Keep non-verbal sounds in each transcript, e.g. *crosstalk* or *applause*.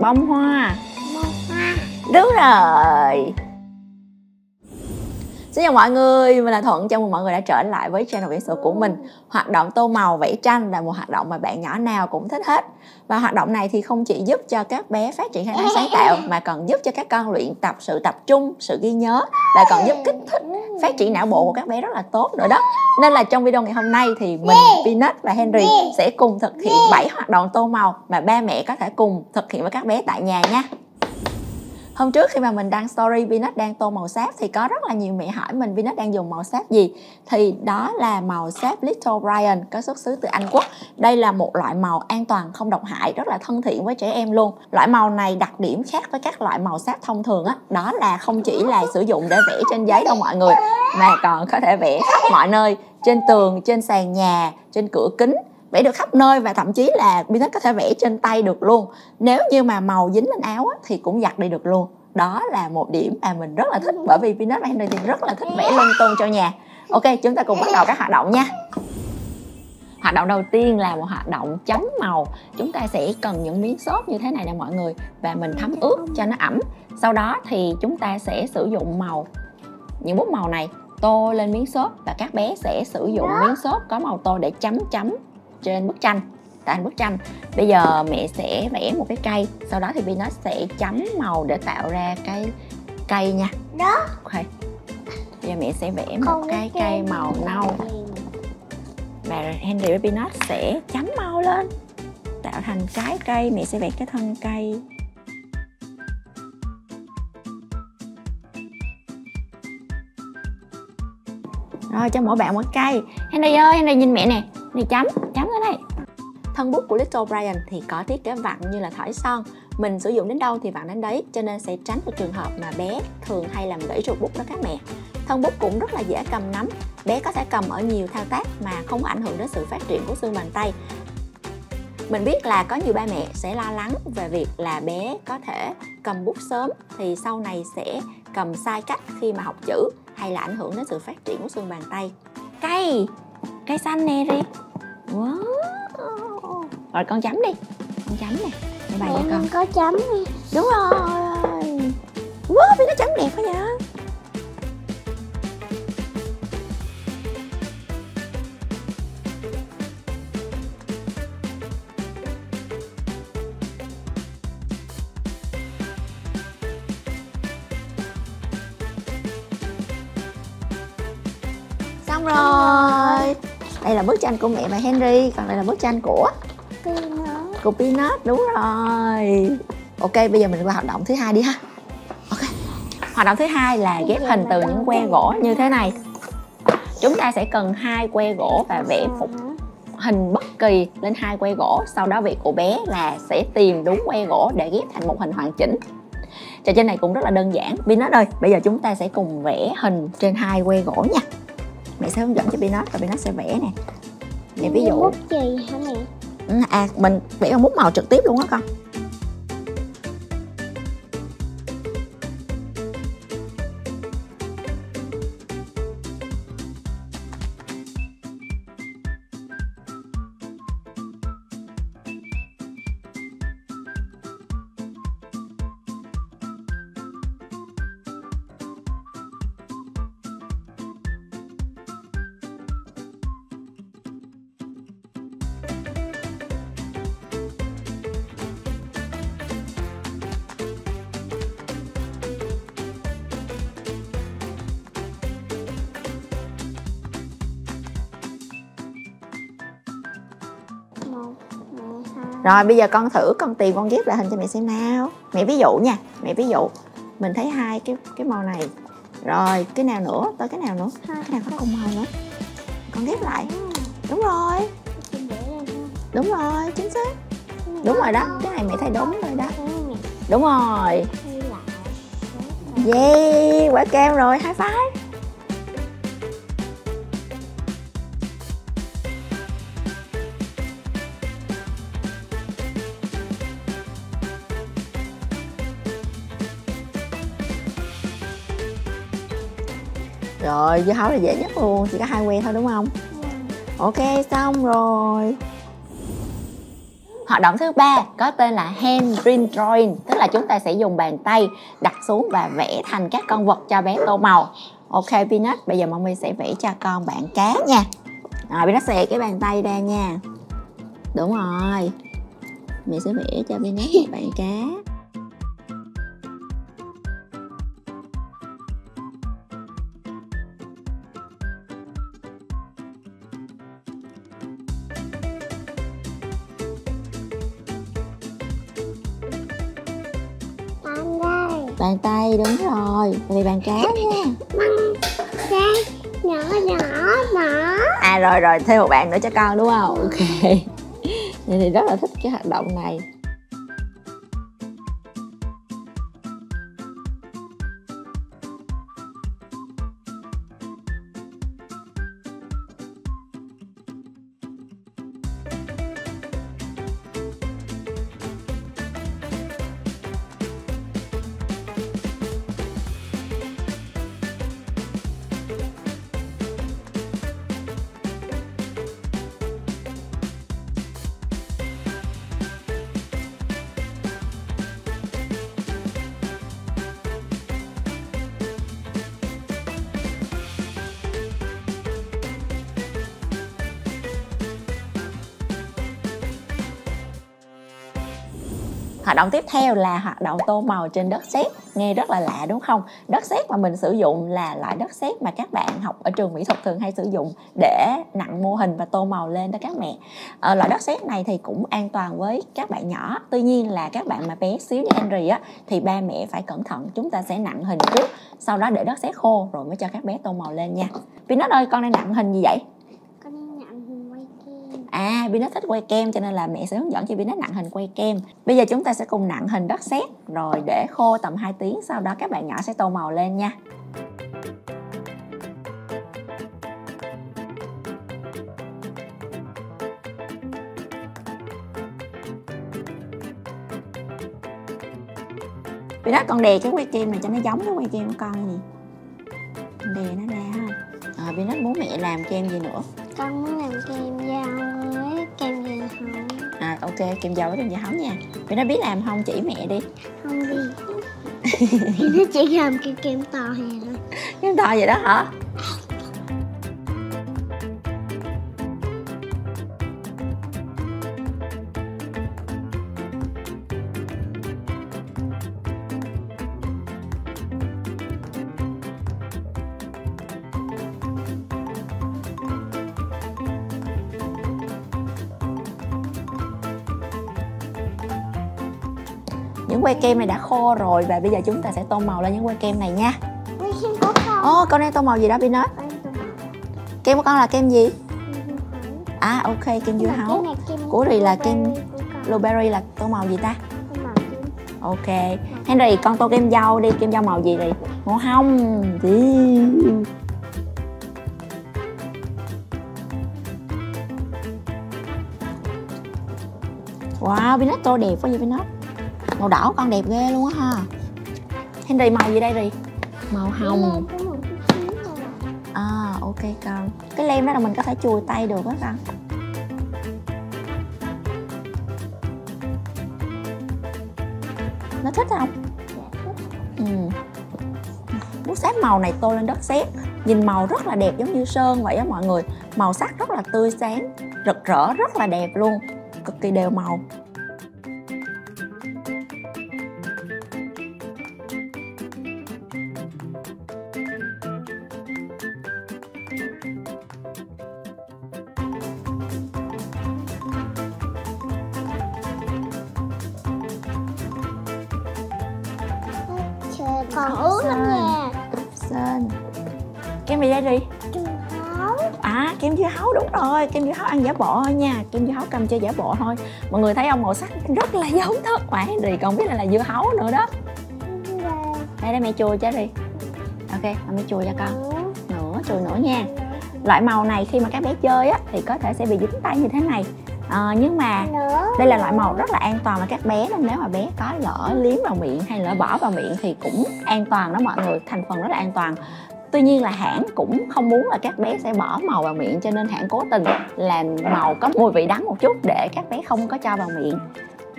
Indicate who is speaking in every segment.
Speaker 1: bông hoa.
Speaker 2: Bông hoa.
Speaker 1: Đúng rồi Xin chào mọi người, mình là Thuận, chào mừng mọi người đã trở lại với channel vẽ sữa của mình. Hoạt động tô màu vẽ tranh là một hoạt động mà bạn nhỏ nào cũng thích hết. Và hoạt động này thì không chỉ giúp cho các bé phát triển khả năng sáng tạo *laughs* Mà còn giúp cho các con luyện tập sự tập trung, sự ghi nhớ Và còn giúp kích thích phát triển não bộ của các bé rất là tốt nữa đó. Nên là trong video ngày hôm nay thì mình, Peanut và Henry sẽ cùng thực hiện 7 hoạt động tô màu Mà ba mẹ có thể cùng thực hiện với các bé tại nhà nha hôm trước khi mà mình đăng story Venus đang tô màu sáp thì có rất là nhiều mẹ hỏi mình Venus đang dùng màu sáp gì. Thì đó là màu sáp Little Brian có xuất xứ từ Anh Quốc. Đây là một loại màu an toàn không độc hại rất là thân thiện với trẻ em luôn. Loại màu này đặc điểm khác với các loại màu sáp thông thường á đó, đó là không chỉ là sử dụng để vẽ trên giấy đâu mọi người mà còn có thể vẽ khắp mọi nơi trên tường trên sàn nhà trên cửa kính vẽ được khắp nơi và thậm chí là Peanut có thể vẽ trên tay được luôn. Nếu như mà màu dính lên áo á, thì cũng giặt đi được luôn. Đó là một điểm mà mình rất là thích bởi vì Peanut và Henry thì rất là thích vẽ lung tung cho nhà. Ok chúng ta cùng bắt đầu các hoạt động nha. Hoạt động đầu tiên là một hoạt động chấm màu. Chúng ta sẽ cần những miếng xốp như thế này nè mọi người và mình thấm ướt cho nó ẩm. Sau đó thì chúng ta sẽ sử dụng màu những bút màu này tô lên miếng xốp và các bé sẽ sử dụng miếng xốp có màu tô để chấm chấm trên bức tranh thành bức tranh. Bây giờ mẹ sẽ vẽ một cái cây sau đó thì Peanut sẽ chấm màu để tạo ra cái cây nha.
Speaker 2: Đó.
Speaker 1: Ok. Bây giờ mẹ sẽ vẽ một Không cái cây màu nâu. Và Henry với Peanut sẽ chấm màu lên tạo thành cái cây. Mẹ sẽ vẽ cái thân cây. Rồi cho mỗi bạn một cây. Henry ơi Henry nhìn mẹ nè. Này chấm thân bút của Little Brian thì có thiết kế vặn như là thỏi son. Mình sử dụng đến đâu thì vặn đến đấy, cho nên sẽ tránh được trường hợp mà bé thường hay làm gãy ruột bút đó các mẹ. Thân bút cũng rất là dễ cầm nắm bé có thể cầm ở nhiều thao tác mà không ảnh hưởng đến sự phát triển của xương bàn tay. Mình biết là có nhiều ba mẹ sẽ lo lắng về việc là bé có thể cầm bút sớm thì sau này sẽ cầm sai cách khi mà học chữ hay là ảnh hưởng đến sự phát triển của xương bàn tay. Cây cây xanh nè ri wow rồi con chấm đi. Con chấm nè. Để bài cho con.
Speaker 2: có chấm đi.
Speaker 1: Đúng rồi. Wow vì nó chấm đẹp quá vậy xong rồi. đây là bức tranh của mẹ và Henry còn đây là bức tranh của
Speaker 2: Peanut.
Speaker 1: Của Peanut đúng rồi. Ok bây giờ mình qua hoạt động thứ hai đi ha. Ok. Hoạt động thứ hai là ghép hình từ những que gỗ như thế này. Chúng ta sẽ cần hai que gỗ và vẽ một hình bất kỳ lên hai que gỗ. Sau đó việc của bé là sẽ tìm đúng que gỗ để ghép thành một hình hoàn chỉnh. Trò chơi này cũng rất là đơn giản. Peanut ơi bây giờ chúng ta sẽ cùng vẽ hình trên hai que gỗ nha. Mẹ sẽ hướng dẫn cho Peanut và Peanut sẽ vẽ nè. Mẹ ví dụ.
Speaker 2: bút gì hả mẹ
Speaker 1: à mình vẽ bằng bút màu trực tiếp luôn á con. Rồi, bây giờ con thử, con tìm con ghép lại hình cho mẹ xem nào. Mẹ ví dụ nha, mẹ ví dụ. Mình thấy hai cái cái màu này. Rồi, cái nào nữa? Tới cái nào nữa? Cái nào có cùng màu nữa? Con ghép lại. Đúng rồi. Đúng rồi, chính xác. Đúng rồi đó, cái này mẹ thấy đúng rồi đó. Đúng rồi. Yeah quả kem rồi, high five. Rồi, dưa hấu là dễ nhất luôn, chỉ có hai que thôi, đúng không? Ok, xong rồi. Hoạt động thứ ba có tên là hand dream drawing, tức là chúng ta sẽ dùng bàn tay đặt xuống và vẽ thành các con vật cho bé tô màu. Ok, peanut, bây giờ mommy sẽ vẽ cho con bạn cá nha. Rồi, peanut sẽ cái bàn tay ra nha. Đúng rồi. Mẹ sẽ vẽ cho peanut một bạn cá. Bàn tay đúng rồi. Vì bàn *laughs* cá nha.
Speaker 2: Đây. Nhỏ nhỏ nhỏ.
Speaker 1: à rồi rồi thêm một bạn nữa cho con đúng không? Ok. *laughs* Vậy thì rất là thích cái hoạt động này hoạt động tiếp theo là hoạt động tô màu trên đất sét. Nghe rất là lạ đúng không? Đất sét mà mình sử dụng là loại đất sét mà các bạn học ở trường mỹ thuật thường hay sử dụng để nặng mô hình và tô màu lên đó các mẹ. Ờ, loại đất sét này thì cũng an toàn với các bạn nhỏ. Tuy nhiên là các bạn mà bé xíu như Henry á thì ba mẹ phải cẩn thận chúng ta sẽ nặng hình trước sau đó để đất sét khô rồi mới cho các bé tô màu lên nha. Peanut ơi con đang nặng hình gì vậy
Speaker 2: Con đi nhận hình quay kia.
Speaker 1: À, Peanut thích quay kem cho nên là mẹ sẽ hướng dẫn cho Peanut nặng hình quay kem. Bây giờ chúng ta sẽ cùng nặng hình đất sét rồi để khô tầm 2 tiếng sau đó các bạn nhỏ sẽ tô màu lên nha. Peanut con đè cái quay kem này cho nó giống cái quay kem của con gì. Đè nó ra ha. À, nó muốn mẹ làm kem gì nữa?
Speaker 2: Con muốn làm kem
Speaker 1: À ok, kem dầu với kem dầu hấu nha Vì nó biết làm không chỉ mẹ đi
Speaker 2: Không đi. thì nó chỉ làm cái kem to hè thôi.
Speaker 1: Kem to vậy đó hả? Những que kem này đã khô rồi và bây giờ chúng ta sẽ tô màu lên những que kem này nha
Speaker 2: kem của con.
Speaker 1: Đang tô màu gì đó
Speaker 2: tô màu
Speaker 1: Kem của con là kem gì? À ok, kem dưa hấu Của Rì là kem
Speaker 2: blueberry
Speaker 1: là tô màu gì ta?
Speaker 2: Tô màu tím.
Speaker 1: Ok Henry, con tô kem dâu đi, kem dâu màu gì Rì? Màu hồng Đi. Wow, Peanut tô đẹp quá vậy Peanut Màu đỏ con đẹp ghê luôn á ha. Henry màu gì đây Rì? Màu hồng.
Speaker 2: Thôi.
Speaker 1: À. Ok con. Cái lem đó là mình có thể chùi tay được á con. Nó thích không? Ừ. Bút sáp màu này tô lên đất sét Nhìn màu rất là đẹp giống như sơn vậy á mọi người. Màu sắc rất là tươi sáng Rực rỡ rất là đẹp luôn. Cực kỳ đều màu
Speaker 2: Còn ướt lắm nha.
Speaker 1: Sơn. Kem gì đây Rì?
Speaker 2: Dưa hấu.
Speaker 1: À kem dưa hấu đúng rồi. Kem dưa hấu ăn giả bộ thôi nha. Kem dưa hấu cầm chơi giả bộ thôi. Mọi người thấy không màu sắc rất là *laughs* giống thật Mà. Henry còn biết là, là dưa hấu nữa đó. Đây đây mẹ chùi cho đi Ok mẹ chùi cho con. Nữa chùi nữa nha. Loại màu này khi mà các bé chơi á Thì có thể sẽ bị dính tay như thế này Ờ, Nhưng mà đây là loại màu rất là an toàn mà các bé nên nếu mà bé có lỡ liếm vào miệng hay lỡ bỏ vào miệng thì cũng an toàn đó mọi người thành phần rất là an toàn. Tuy nhiên là hãng cũng không muốn là các bé sẽ bỏ màu vào miệng cho nên hãng cố tình làm màu có mùi vị đắng một chút để các bé không có cho vào miệng.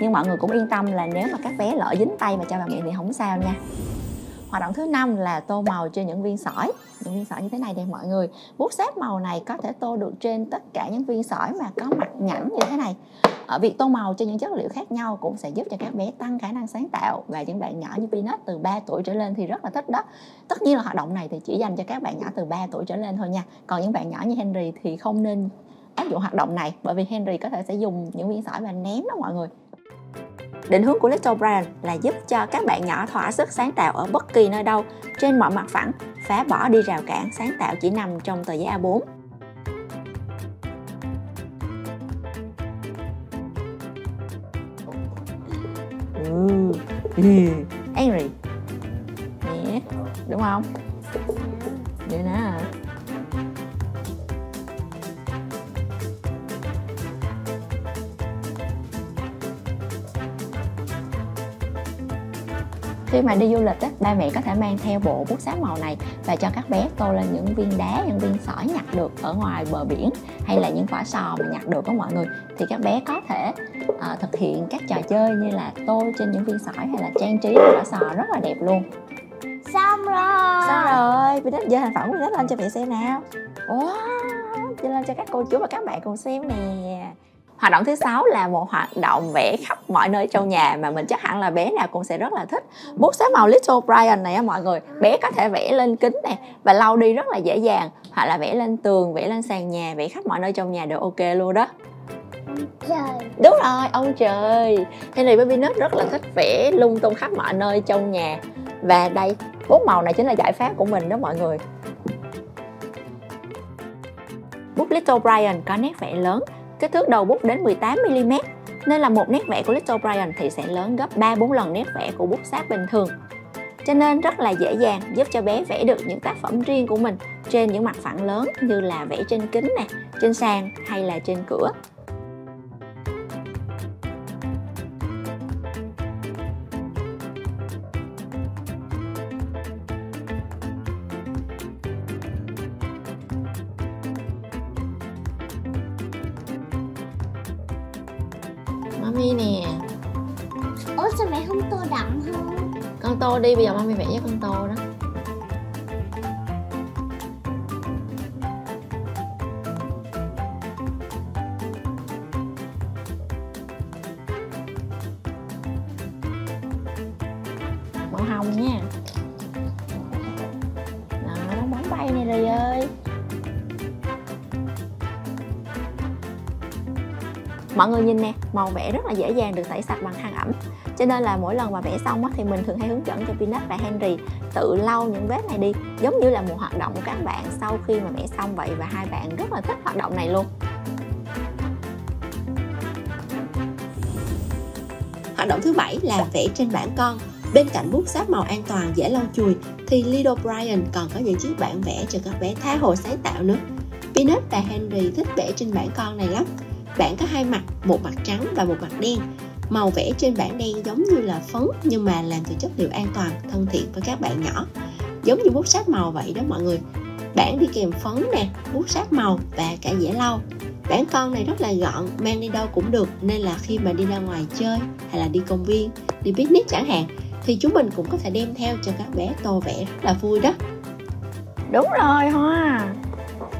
Speaker 1: Nhưng mọi người cũng yên tâm là nếu mà các bé lỡ dính tay mà cho vào miệng thì không sao nha hoạt động thứ năm là tô màu trên những viên sỏi. Những viên sỏi như thế này đây mọi người, bút xếp màu này có thể tô được trên tất cả những viên sỏi mà có mặt nhẵn như thế này. Ở việc tô màu cho những chất liệu khác nhau cũng sẽ giúp cho các bé tăng khả năng sáng tạo và những bạn nhỏ như Peanut từ 3 tuổi trở lên thì rất là thích đó. Tất nhiên là hoạt động này thì chỉ dành cho các bạn nhỏ từ 3 tuổi trở lên thôi nha. Còn những bạn nhỏ như Henry thì không nên áp dụng hoạt động này bởi vì Henry có thể sẽ dùng những viên sỏi và ném đó mọi người. Định hướng của Little Brian là giúp cho các bạn nhỏ thỏa sức sáng tạo ở bất kỳ nơi đâu, trên mọi mặt phẳng, phá bỏ đi rào cản sáng tạo chỉ nằm trong tờ giấy A4. Ừ. Angry Nè, đúng không? Khi mà đi du lịch á, ba mẹ có thể mang theo bộ bút sáp màu này và cho các bé tô lên những viên đá những viên sỏi nhặt được ở ngoài bờ biển hay là những vỏ sò mà nhặt được của mọi người. Thì các bé có thể uh, thực hiện các trò chơi như là tô trên những viên sỏi hay là trang trí vỏ sò rất là đẹp luôn.
Speaker 2: Xong rồi.
Speaker 1: Xong rồi. Bây giờ giơ thành phẩm của lên cho mẹ xem nào. Wow lên cho các cô chú và các bạn cùng xem nè hoạt động thứ sáu là một hoạt động vẽ khắp mọi nơi trong nhà mà mình chắc hẳn là bé nào cũng sẽ rất là thích. Bút xóa màu Little Brian này á mọi người, bé có thể vẽ lên kính này và lau đi rất là dễ dàng, hoặc là vẽ lên tường, vẽ lên sàn nhà, vẽ khắp mọi nơi trong nhà đều ok luôn đó.
Speaker 2: Trời
Speaker 1: đúng rồi, ông trời. Thế này Baby Nut rất là thích vẽ lung tung khắp mọi nơi trong nhà. Và đây, bút màu này chính là giải pháp của mình đó mọi người. Bút Little Brian có nét vẽ lớn kích thước đầu bút đến 18mm nên là một nét vẽ của Little Brian thì sẽ lớn gấp 3-4 lần nét vẽ của bút sáp bình thường. Cho nên rất là dễ dàng giúp cho bé vẽ được những tác phẩm riêng của mình trên những mặt phẳng lớn như là vẽ trên kính nè, trên sàn hay là trên cửa.
Speaker 2: Tô
Speaker 1: đi, bây giờ mami vẽ với con tô đó. Mọi người nhìn nè màu vẽ rất là dễ dàng được tẩy sạch bằng khăn ẩm cho nên là mỗi lần mà vẽ xong á, thì mình thường hay hướng dẫn cho Peanut và Henry tự lau những vết này đi giống như là một hoạt động của các bạn sau khi mà vẽ xong vậy và hai bạn rất là thích hoạt động này luôn
Speaker 3: Hoạt động thứ bảy là vẽ trên bảng con. Bên cạnh bút sáp màu an toàn dễ lau chùi thì Little Brian còn có những chiếc bảng vẽ cho các bé tha hồ sáng tạo nữa. Peanut và Henry thích vẽ trên bảng con này lắm. Bảng có hai mặt, một mặt trắng và một mặt đen. Màu vẽ trên bảng đen giống như là phấn nhưng mà làm từ chất liệu an toàn, thân thiện với các bạn nhỏ. Giống như bút sáp màu vậy đó mọi người. Bảng đi kèm phấn nè, bút sáp màu và cả dễ lau. Bảng con này rất là gọn, mang đi đâu cũng được nên là khi mà đi ra ngoài chơi hay là đi công viên, đi picnic chẳng hạn thì chúng mình cũng có thể đem theo cho các bé tô vẽ rất là vui đó.
Speaker 1: đúng rồi hoa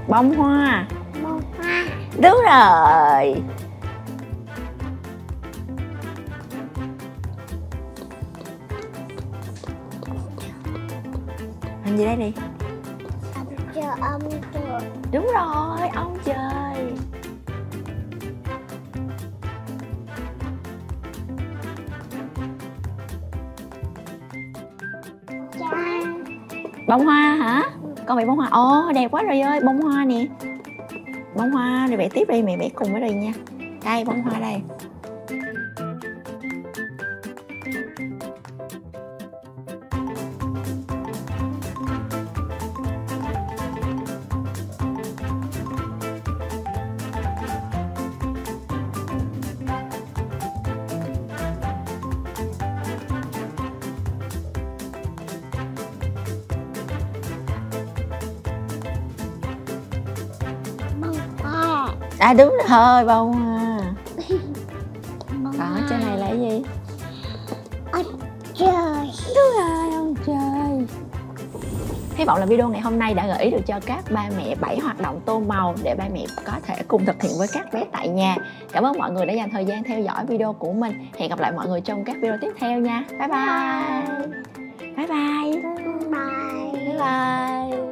Speaker 1: bông hoa đúng rồi. Làm gì đây đi
Speaker 2: chờ ông trời
Speaker 1: đúng rồi ông trời. Bông hoa hả? Con vẽ bông hoa. Ồ đẹp quá rồi ơi bông hoa nè bông hoa rồi vẽ tiếp đi mẹ vẽ cùng với đây nha. Đây, bông hoa đây. À đúng rồi bông à đó trên này là gì
Speaker 2: trời
Speaker 1: đúng rồi ông trời Hy vọng là video ngày hôm nay đã gợi ý được cho các ba mẹ 7 hoạt động tô màu để ba mẹ có thể cùng thực hiện với các bé tại nhà. Cảm ơn mọi người đã dành thời gian theo dõi video của mình. Hẹn gặp lại mọi người trong các video tiếp theo nha. Bye bye. Bye bye.
Speaker 2: bye